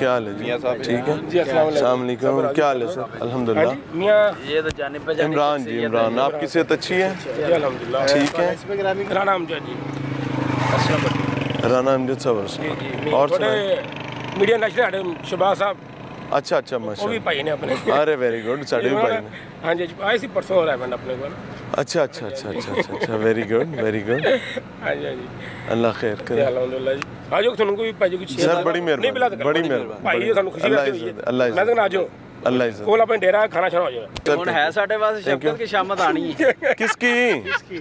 क्या हाल है ठीक है? अलैक्म क्या हाल है सर? अल्हम्दुलिल्लाह। हाँ इमरान जी इमरान आपकी सेहत अच्छी है? ठीक है। राना अमजद साहब और मीडिया नेशनल शबाज साहब। अच्छा अच्छा माशा वो भी भाई ने अपने। अरे वेरी गुड साडे भी भाई ने। हाँ जी आए सी परसों हो रहा है मैंने अपने को। अच्छा अच्छा अच्छा अच्छा अच्छा वेरी गुड वेरी गुड हाँ जी अल्लाह खैर करे। अल्हम्दुलिल्लाह जी। ਆਜੋ ਤੁਹਾਨੂੰ ਕੋਈ ਭਾਈ ਜੀ ਕੁਛ ਸਰ ਬੜੀ ਮਿਹਰਬਾਨੀ ਬੜੀ ਮਿਹਰਬਾਨੀ ਭਾਈ ਜੀ ਸਾਨੂੰ ਖੁਸ਼ੀ ਹੋਈ ਹੈ। ਮੈਂ ਤਾਂ ਆਜੋ। ਅੱਲਾ ਇਜ਼ਤ ਕੋਲ ਆਪਣੇ ਡੇਰਾ ਖਾਣਾ ਸ਼ਾਣਾ ਹੋ ਜਾਏਗਾ ਹੁਣ ਹੈ ਸਾਡੇ ਵਾਸਤੇ ਸ਼ਬਦ ਕਿ ਸ਼ਾਮਤ ਆਣੀ ਹੈ? ਕਿਸ ਕੀ? ਕਿਸ ਕੀ?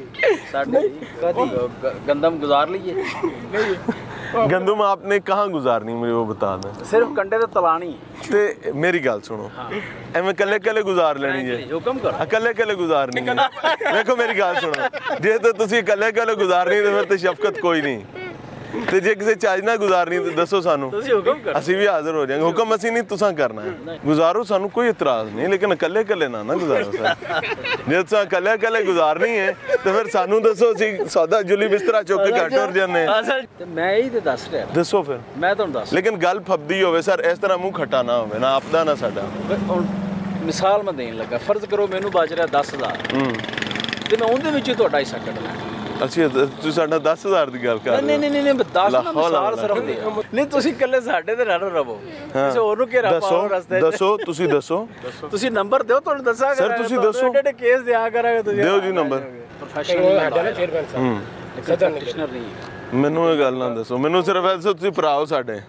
ਗੰਦਮ ਗੁਜ਼ਾਰ ਲਈਏ? ਨਹੀਂ। ਗੰਦਮ ਆਪਨੇ ਕਹਾਂ ਗੁਜ਼ਾਰਨੀ ਮੇਰੇ ਉਹ ਬਤਾ ਦੇ। ਸਿਰਫ ਕੰਡੇ ਤੇ ਤਲਾਣੀ ਤੇ ਮੇਰੀ ਗੱਲ ਸੁਣੋ। ਐਵੇਂ ਕੱਲੇ ਕੱਲੇ ਗੁਜ਼ਾਰ ਲੈਣੀ ਹੈ। ਹੁਕਮ ਕਰ। ਕੱਲੇ ਕੱਲੇ ਗੁਜ਼ਾਰਨੀ ਵੇਖੋ ਮੇਰੀ ਗੱਲ ਸੁਣੋ। ਜੇ ਤਾਂ ਤੁਸੀਂ ਕੱਲੇ ਕੱਲੇ ਗੁਜ਼ਾਰਨੀ ਤੇ ਫਿਰ ਤੇ ਸ਼ਫਕਤ ਕੋਈ ਨਹੀਂ। ਤੇ ਜੇ ਕਿਸੇ ਚੱਜ ਨਾਲ ਗੁਜ਼ਾਰਨੀ ਤੇ ਦੱਸੋ ਸਾਨੂੰ। ਤੁਸੀਂ ਹੁਕਮ ਕਰੋ। ਅਸੀਂ ਵੀ ਹਾਜ਼ਰ ਹੋ ਜਾਾਂਗੇ ਹੁਕਮ ਅਸੀਂ ਨਹੀਂ ਤੁਸੀਂ ਕਰਨਾ ਹੈ। ਗੁਜ਼ਾਰੋ ਸਾਨੂੰ ਕੋਈ ਇਤਰਾਜ਼ ਨਹੀਂ ਲੇਕਿਨ ਇਕੱਲੇ ਇਕੱਲੇ ਨਾ ਨਾ ਗੁਜ਼ਾਰੋ ਸਰ। ਜੇ ਤੁਸੀਂ ਇਕੱਲੇ ਇਕੱਲੇ ਗੁਜ਼ਾਰਨੀ ਹੈ ਤੇ ਫਿਰ ਸਾਨੂੰ ਦੱਸੋ ਅਸੀਂ ਸੌਦਾ ਜੁਲੀ ਬਿਸਤਰਾ ਚੁੱਕ ਕੇ ਘੱਟ ਹੋ। ਜਾਂਦੇ ਮੈਂ ਹੀ ਤੇ ਦੱਸ ਰਿਹਾ। ਦੱਸੋ ਫਿਰ। ਮੈਂ ਤੁਹਾਨੂੰ ਦੱਸ ਲੇਕਿਨ ਗੱਲ ਫੱਬਦੀ ਹੋਵੇ ਸਰ ਇਸ ਤਰ੍ਹਾਂ ਮੂੰਹ ਖੱਟਾ ਨਾ ਹੋਵੇ ਨਾ ਆਪਦਾ ਨਾ ਸਾਡਾ। ਮਿਸਾਲ ਮੈਂ ਦੇਣ ਲੱਗਾ। ਫਰਜ਼ ਕਰੋ ਮੈਨੂੰ ਬਚ ਰਿਹਾ 10000 ਹੂੰ। ਤੇ ਮੈਂ ਉਹਦੇ ਵਿੱਚੋਂ ਤੁਹਾਡਾ ਹਿੱਸਾ ਕੱਢਣਾ ਅਸੀਂ ਤੁਸੀਂ ਸਾਡਾ 10000 ਦੀ ਗੱਲ ਕਰ ਰਹੇ ਨਹੀਂ ਹੋ ਨਹੀਂ ਨਹੀਂ ਨਹੀਂ ਮੈਂ ਦੱਸ ਨਾ ਲਾ ਹੌਲਾ ਮਿਸਾਲ ਵਲਾ। ਸਿਰਫ ਦੇ ਨਹੀਂ ਤੁਸੀਂ ਇਕੱਲੇ ਸਾਡੇ ਤੇ ਨਾ ਰਵੋ। ਕਿਸੇ ਹੋਰ ਨੂੰ ਘੇਰਾ ਪਾਓ ਰਸਤੇ ਦੱਸੋ ਤੁਸੀਂ ਦੱਸੋ। ਤੁਸੀਂ ਨੰਬਰ ਦਿਓ ਤੁਹਾਨੂੰ ਦੱਸਾਂਗਾ Sir, ਤੁਸੀਂ ਦੱਸੋ। ਐਡੇ ਕੇਸ ਦਿਆ ਕਰਾਂਗੇ ਤੁਸੀਂ। ਦਿਓ ਜੀ number। ਪ੍ਰੋਫੈਸ਼ਨਲ ਸਾਡੇ ਨਾ ਚੇਅਰਮੈਨ ਸਾਹਿਬ ਹੂੰ। ਸਦਰ ਨਹੀਂ ਕਮਿਸ਼ਨਰ ਨਹੀਂ। ਮੈਨੂੰ ਇਹ ਗੱਲ ਨਾ ਦੱਸੋ। ਮੈਨੂੰ ਸਿਰਫ ਐਸਾ ਤੁਸੀਂ ਭਰਾ ਹੋ ਸਾਡੇ।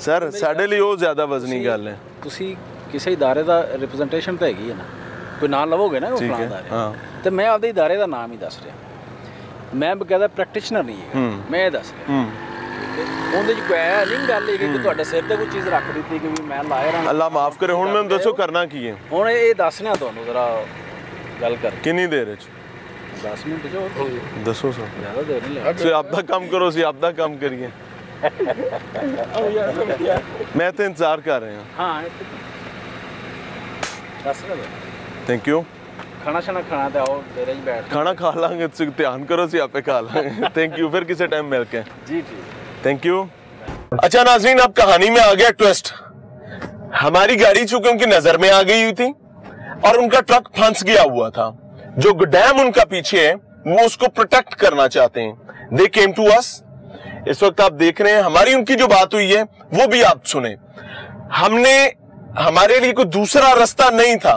ਸਰ ਸਾਡੇ ਲਈ ਉਹ ਜ਼ਿਆਦਾ ਵਜ਼ਨੀ ਗੱਲ ਹੈ। ਤੁਸੀਂ ਕਿਸੇ ਈਦਾਰੇ ਦਾ ਰਿਪਰੈਜ਼ੈਂਟੇਸ਼ਨ ਤਾਂ ਹੈਗੀ ਹੈ ਨਾ। ਕੋਈ ਨਾਂ ਲਵੋਗੇ ਨਾ ਉਹ ਠੀਕ ਫਲਾਂ ਹੈ, ਈਦਾਰੇ ਹਾਂ। ਤੇ ਮੈਂ ਆਪਦੇ ਈਦਾਰੇ ਦਾ ਨਾਮ ਹੀ ਦੱਸ ਰਿਹਾ। ਮੈਂ ਬਕਾਇਦਾ ਪ੍ਰੈਕਟੀਸ਼ਨਰ ਨਹੀਂ ਹੂੰ। ਮੈਂ ਇਹ ਦੱਸ ਰਿਹਾ। ਹੂੰ। ਉਹਦੇ ਚ ਕੋਈ ਨਹੀਂ ਗੱਲ ਹੈਗੀ ਕਿ ਤੁਹਾਡੇ ਸਿਰ ਤੇ ਕੋਈ ਚੀਜ਼ ਰੱਖ ਦਿੱਤੀ ਕਿ ਵੀ ਮੈਂ ਲਾਇਆ ਰਾਂ ਅੱਲਾ ਮਾਫ ਕਰੇ ਹੁਣ ਮੈਨੂੰ ਦੱਸੋ ਕਰਨਾ ਕੀ ਹੈ? ਹੁਣ ਇਹ ਦੱਸਣਾ ਤੁਹਾਨੂੰ ਜ਼ਰਾ ਗੱਲ ਕਰ। ਕਿੰਨੀ ਦੇਰ ਚ? 10 ਮਿੰਟ ਜੋ ਦੱਸੋ ਸਰ। ਜ਼ਿਆਦਾ ਦੇਰ ਨਹੀਂ ਲੱਗਦੀ। ਤੁਸੀਂ ਆਪਦਾ ਕੰਮ ਕਰੋ ਸੀ ਆਪਦਾ ਕੰਮ ਕਰੀਏ। ਮੈਂ ਤਾਂ ਇੰਤਜ਼ਾਰ ਕਰ ਰਿਹਾ। ਹਾਂ ਇਹ ਦੱਸ ਰਿਹਾ। ਥੈਂਕ ਯੂ खाना ਛਣਾ ਖਾਣਾ ਤੇ ਆਓ ਡੇਰੇ 'ਚ ਬੈਠ ਖਾਣਾ ਖਾ ਲਾਂਗੇ ਤੁਸੀਂ ਧਿਆਨ ਕਰੋ ਸੀ ਆਪੇ ਖਾ ਲਾਂਗੇ ਥੈਂਕ ਯੂ ਫਿਰ ਕਿਸੇ ਟਾਈਮ ਮਿਲ जी जी। थैंक यू अच्छा नाजरीन अब कहानी में आ गया ट्विस्ट हमारी गाड़ी चूँकि उनकी नज़र में आ गई हुई थी और उनका ट्रक फंस गया हुआ था। जो डैम उनका पीछे है वो उसको प्रोटेक्ट करना चाहते हैं। दे केम टू अस इस वक्त आप देख रहे हैं हमारी उनकी जो बात हुई है वो भी आप सुने। हमने हमारे लिए कोई दूसरा रास्ता नहीं था।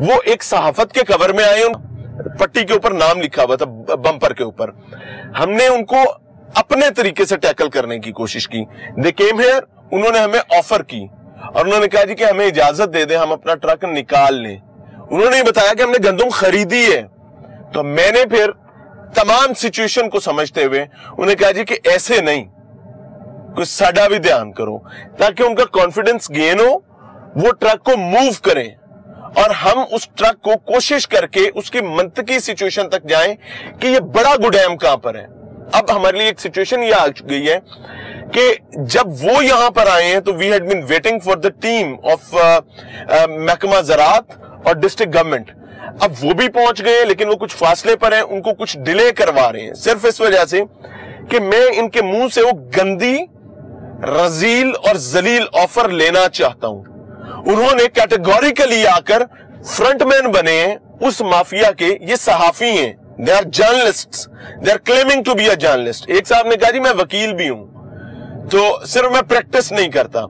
वो एक सहाफत के कवर में आए पट्टी के ऊपर नाम लिखा हुआ था बम्पर के ऊपर। हमने उनको अपने तरीके से टैकल करने की कोशिश की। दे केम हेयर उन्होंने हमें ऑफ़र की। और उन्होंने कहा जी कि हमें इजाज़त दे दें, हम अपना ट्रक निकाल लें। उन्होंने बताया कि हमने गंदम खरीदी है। तो मैंने फिर तमाम सिचुएशन को समझते हुए उन्हें कहा जी कि ऐसे नहीं, कुछ साडा भी ध्यान करो, ताकि उनका कॉन्फिडेंस गेन हो, वो ट्रक को मूव करें। और हम उस ट्रक को कोशिश करके उसकी मंतकी सिचुएशन तक जाएँ कि ये बड़ा गुडैम कहाँ पर है। अब हमारे लिए एक सिचुएशन ये आ गई है कि जब वो यहाँ पर आए हैं तो we had been waiting for the team of महकमा ज़रात और डिस्ट्रिक्ट गवर्नमेंट अब वो भी पहुँच गए, लेकिन वो कुछ फासले पर हैं, उनको कुछ डिले करवा रहे हैं। सिर्फ़ इस वजह से कि मैं इनके मुँह से वो गंदी, रजील और जलील ऑफ़र लेना चाहता हूँ। उन्होंने कैटेगोरिकली आकर फ्रंटमैन बने हैं, उस माफिया के ये सहाफी हैं। They are journalist they are claiming to be a journalist एक साहब ने कहा, जी, मैं वकील भी हूँ। तो सिर्फ़ मैं प्रैक्टिस नहीं करता।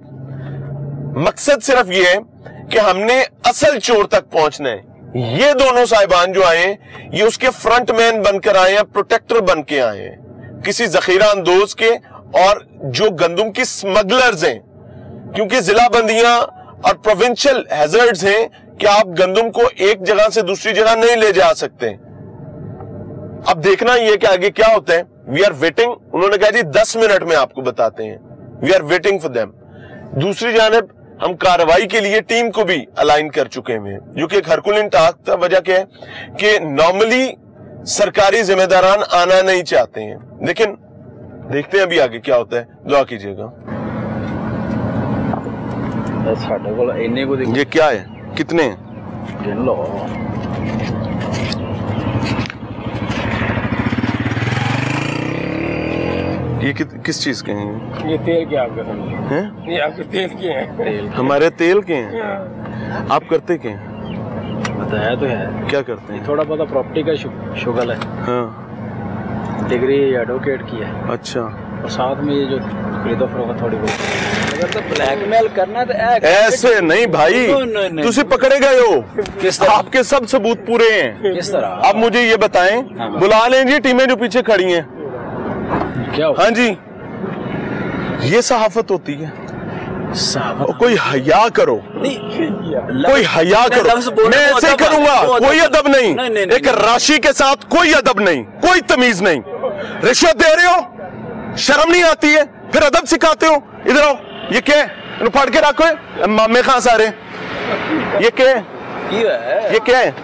मकसद सिर्फ़ ये है कि हमने असल चोर तक पहुँचना है। ये दोनों साहिबान जो आए हैं, ये उसके फ्रंटमैन बनकर आए हैं प्रोटेक्टर बन के आए हैं। किसी जखीरा अंदोज के और जो गंदम की स्मगलर्स हैं। क्योंकि जिला बंदियाँ और प्रोविंशियल हैजर्ड्स हैं कि आप गंदम को एक जगह से दूसरी जगह नहीं ले जा सकते। अब देखना ये कि आगे क्या होता है। वी आर वेटिंग उन्होंने कहा जी, दस मिनट में आपको बताते हैं। We are waiting for them दूसरी जानब, हम कार्रवाई के लिए टीम को भी अलाइन कर चुके हैं। जो कि एक हरकुलिन टास्क था, वजह क्या है कि नॉर्मली सरकारी जिम्मेदारान आना नहीं चाहते हैं। लेकिन देखते हैं अभी आगे क्या होता है। दुआ कीजिएगा। ਸਾਡੇ ਕੋਲ ਇੰਨੇ ਕੋ ये क्या है कितने हैं ਗਿਣ ਲਓ ये कित, किस चीज के हैं ये तेल के आपके सामने हैं ये आपके तेल के हैं तेल हमारे तेल के हैं हाँ। आप करते क्या हैं बताया तो है क्या करते हैं थोड़ा बहुत प्रॉपर्टी का शु- शुगल है हाँ डिग्री एडवोकेट की है अच्छा और साथ में ये जो खरीदो फरोख्त थोड़ी बहुत अगर तो ब्लैकमेल करना तो ऐसे नहीं भाई। तुझे पकड़े गए हो। किस तरह? आपके सब सबूत पूरे हैं। किस तरह? आप मुझे ये बताएँ हाँ। बुला लें जी टीमें जो पीछे खड़ी हैं। क्या हाँ जी। ये सहाफत होती है। कोई हया करो। कोई हया करो। मैं ऐसे है, करूँगा। कोई अदब नहीं। नहीं, नहीं, नहीं, एक राशि के साथ कोई अदब नहीं। कोई तमीज नहीं। रिश्वत दे रहे हो। शर्म नहीं आती है। फिर अदब सिखाते हो। इधर आओ। ये क्या है? इन्हें फाड़ के रखो। है। मामे कहाँ सारे ये क्या ये है। क्या है?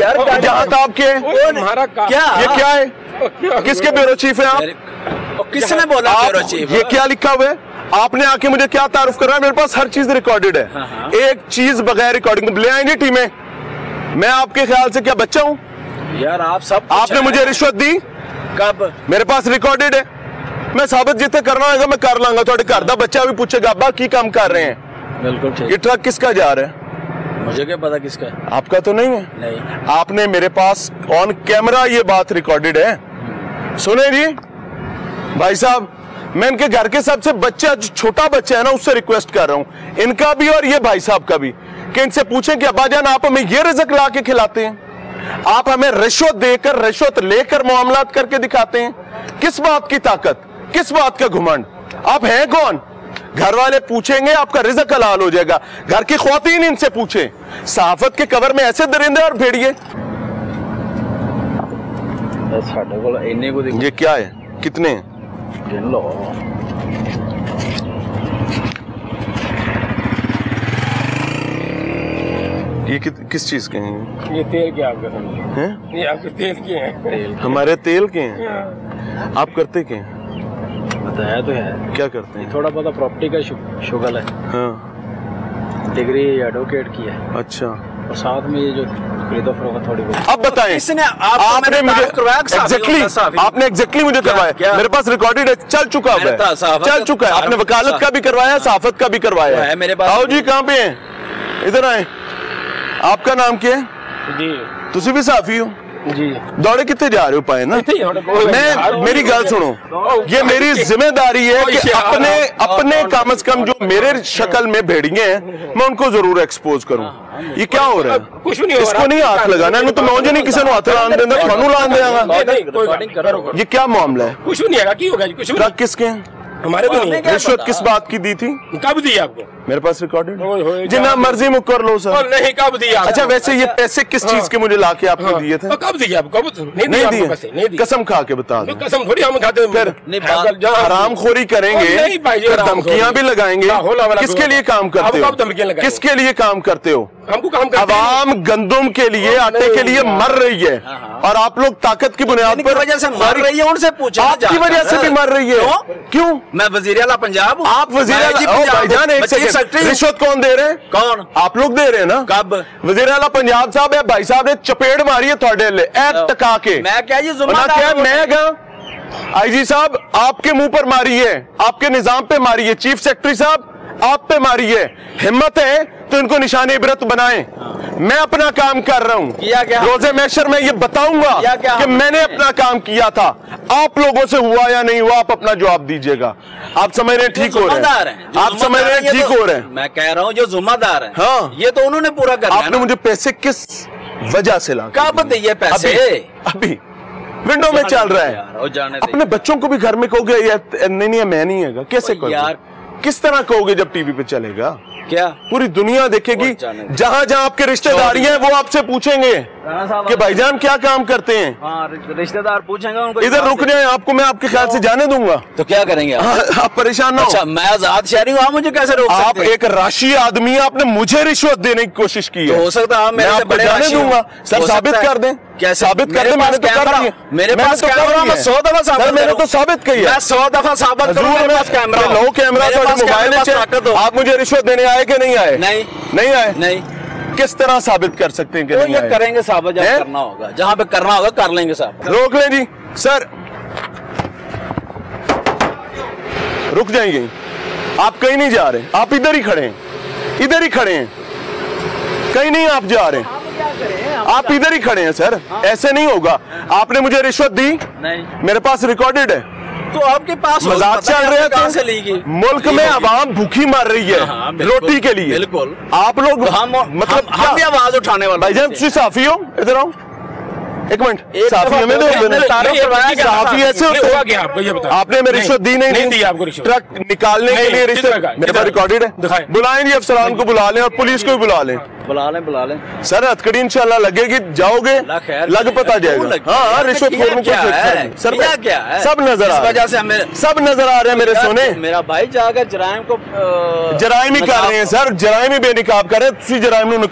यार क्या- जहाँ ताब के है हमारा क्या? ये क्या है? किसके ब्यूरो चीफ है आप? किसने बोला आप ब्यूरो चीफ? ये क्या लिखा हुआ है? आपने आके मुझे क्या तारुफ करा मेरे पास हर चीज़ रिकॉर्डेड है। हाँ, हाँ। एक चीज़ बगैर रिकॉर्डिंग ले आएँगे टीमें। मैं आपके ख्याल से क्या बच्चा हूँ? यार आप सब आपने मुझे रिश्वत दी? कब? मेरे पास रिकॉर्डेड है। मैं साबित जितने करना होगा मैं कर लांगा। थोड़े घर दा बच्चा भी पूछेगा अब्बा की काम कर रहे हैं? बिल्कुल ये ट्रक किसका जा रहा है? मुझे क्या पता किसका है? आपका तो नहीं है? नहीं। आपने मेरे पास ऑन कैमरा ये बात रिकॉर्डेड है। सुने जी। भाई साहब मैं इनके घर के सबसे बच्चा जो छोटा बच्चा है ना उससे रिक्वेस्ट कर रहा हूँ। इनका भी और ये भाई साहब का भी। कि इनसे पूछें कि अब्बा जान आप हमें ये रिजक ला के खिलाते हैं? आप हमें रिश्वत देकर रिश्वत लेकर मामला करके दिखाते हैं? किस बात की ताकत? किस बात का घुमंड? आप हैं कौन? घर वाले पूछेंगे आपका रिजक हलाल हो जाएगा। घर की खातन इनसे पूछे। सहाफत के कवर में ऐसे दरिंदे और भेड़िए। ये क्या है? कितने? ये कि, किस चीज़ के हैं? ये तेल के आपके हैं। ये आपके तेल के हैं। हमारे तेल के हैं? हाँ। आप करते क्या बताया तो है। क्या करते हैं? थोड़ा बहुत प्रॉपर्टी का शुगल है। हाँ। डिग्री एडवोकेट की है। अच्छा। और साथ में ये जो खरीदो फरोख्त थोड़ी बहुत। अब बताएँ। आपको आपने मुझे तारुफ करवाया कि साहब एग्जैक्टली होगा आपने एग्जैक्टली मुझे करवाया। मेरे पास रिकॉर्डेड है चल चुका हुआ मेरे पास है चल चुका है। आपने वकालत का भी करवाया साफत का भी करवाया है। मेरे पास। आओ जी कहाँ पे हैं? इधर आए। आपका नाम क्या है? जी। तुसी भी साफी हो? दौड़े कितने जा रहे हो पाए ना? मैं मेरी गल सुनो। ये मेरी ज़िम्मेदारी है कि अपने अपने कम से कम जो मेरे शक्ल में भेड़िए हैं मैं उनको ज़रूर एक्सपोज करूँ। ये क्या हो रहा है? कुछ नहीं इसको नहीं हाथ लगाना तो मैं जो नहीं किसी को हाथ लान देना थानू लान देगा ये क्या मामला है? कुछ नहीं होगा कुछ किसके हमारे रिश्वत किस बात की दी थी? कब दी आपको? मेरे पास रिकॉर्डेड जितना मर्ज़ी मुकर लो और सर नहीं कब दिया? अच्छा वैसे ये पैसे किस हाँ। चीज़ के मुझे ला के आपने हाँ। दिए थे? कब दिया? कब नहीं नहीं दिया नहीं दिए। कसम खा के बता तो दो। कसम थोड़ी हम खाते फिर हराम खोरी करेंगे और धमकियाँ भी लगाएँगे। हाँ, किसके लिए काम करते हो? कब किसके लिए काम करते हो? हमको काम करते हैं। अवाम गंदुम के लिए और आटे के लिए मर रही है। हाँ। और आप लोग ताकत की बुनियाद पर वजह से मर रही है उनसे पूछे आपकी वजह से भी मर रही है। क्यों? मैं वज़ीर पंजाब आप वज़ीर जी पंजाब भाईजान हूँ। एक सेक्रेटरी रिश्वत कौन दे रहे हैं? कौन? आप लोग दे रहे हैं ना? कब? वज़ीर आला पंजाब साहब है भाई साहब ने चपेड़ मारी है थोड़े ले। ए टका के। मैं क्या ये जुम्मा क्या। मैं गा आईजी साहब आपके मुँह पर मारी है। आपके निज़ाम पे मारी है। चीफ सेक्रेटरी साहब आप पे मारी है। हिम्मत है तो इनको निशान इबरत बनाएँ। मैं अपना काम कर रहा हूँ। रोज़े मैशर में ये बताऊँगा क्या कि मैंने अपना काम किया था। आप लोगों से हुआ या नहीं हुआ आप अपना जवाब दीजिएगा। आप समझ रहे ठीक हो रहे हैं? हैं, आप समझ रहे हैं ठीक हो तो- रहे हैं? मैं कह रहा हूँ जो जुम्मेदार है हाँ। ये तो उन्होंने पूरा कर आपने मुझे पैसे किस वजह से ला कब दिए? पैसे? अभी विंडो में चल रहा है। अपने बच्चों को भी घर में कहोगे नहीं नहीं मैं नहीं है कैसे कहोगे? किस तरह कहोगे जब टीवी पे चलेगा? क्या? पूरी दुनिया देखेगी। जहाँ जहाँ आपके रिश्तेदारी है वो आपसे पूछेंगे। कि भाईजान क्या काम करते हैं? हाँ रिश्तेदार पूछेंगे उनको इधर रुक दे। जाए आपको मैं आपके ख्याल से जाने दूँगा। तो क्या करेंगे आप? हाँ, आप परेशान ना अच्छा मैं आज़ाद शहरी हूँ आप मुझे कैसे रोक आप सकते हैं? एक राशि आदमी हैं, आपने मुझे रिश्वत देने की कोशिश की तो है। हो सकता है मैं आपको जाने दूँगा। सर साबित कर दें। क्या साबित कर दें मैंने तो कर कैमरा मेरे मैंने पास तो कैमरा मैं सौ दफ़ा साबित मैंने तो साबित किया मैं सौ दफ़ा साबित करूँ हजूर मेरे पास कैमरा लो कैमरा तो मोबाइल हो। आप मुझे रिश्वत देने आए कि नहीं आए? नहीं। नहीं आए? नहीं। किस तरह साबित कर सकते हैं कि तो नहीं ये करेंगे साहब जब हैं? करना होगा। जहाँ पे करना होगा कर लेंगे साहब रोक लें जी सर। रुक जाएँगे। आप कहीं नहीं जा रहे। आप इधर ही खड़े हैं। इधर ही खड़े हैं। कहीं नहीं आप जा रहे आप इधर ही खड़े हैं सर। ऐसे नहीं होगा। आपने मुझे रिश्वत दी? नहीं। मेरे पास रिकॉर्डेड है। तो आपके पास मज़ाक चल रहे हैं कहाँ से हैं ली गई तो मुल्क में आवाम भूखी मर रही है हाँ, रोटी के लिए। बिल्कुल। आप लोग हम मतलब हम, भी आवाज़ उठाने वाले भाईजान साफी हो इधर आओ। एक मिनट साफी हमें दो साफी ऐसे होते हुआ हैं। क्या? आपको ये बताओ। आपने हमें रिश्वत दी नहीं नहीं दी आपको रिश्वत ट्रक निकालने के लिए? रिश्वत मेरे पास रिकॉर्डेड है। दिखाएँ। बुलाएँ जी अफसरान को बुला लें और पुलिस को भी बुला लें। बुला लें बुला लें। सर हथकड़ी इंशाल्लाह लगेगी जाओगे लग पता जाएगा। हाँ हाँ रिश्वत खोरों को है? सर किया क्या है? सब नज़र आ वजह से हमें सब नज़र आ रहे हैं मेरे सोने। मेरा भाई जाकर जराइम को जराइम ही कर रहे हैं सर। जराइम ही बेनिकाब कर रहे हैं। तुसी जराइम